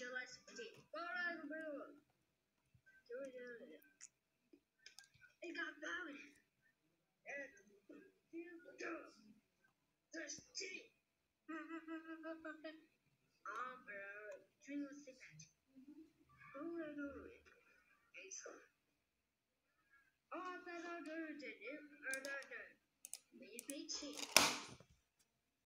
July 16th. Alright, bro. It got bound. And there's tea. Ah, bro. Drink a second. Alright, alright. It's